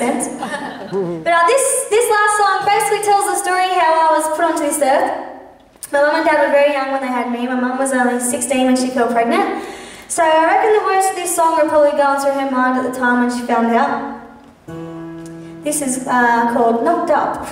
sense. but uh, this, this last song basically tells the story how I was put onto this earth. My mum and dad were very young when they had me. My mum was only 16 when she fell pregnant. So I reckon the words of this song were probably going through her mind at the time when she found out. This is uh, called Knocked Up.